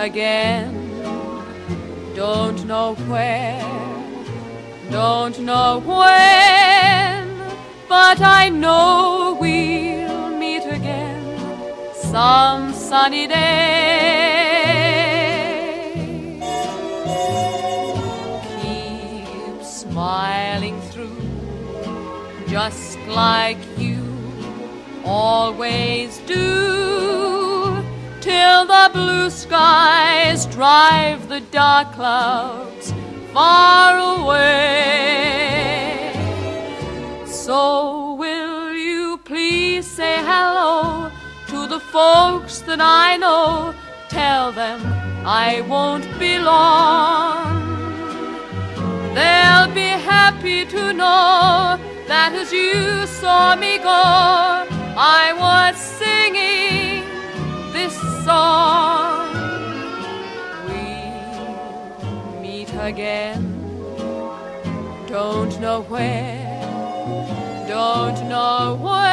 again. Don't know where, don't know when, but I know we'll meet again some sunny day. Keep smiling through, just like you always do, till the blue skies drive the dark clouds far away. So will you please say hello to the folks that I know? Tell them I won't be long. They'll be happy to know that as you saw me go, I was singing this song. Again. Don't know where, don't know when,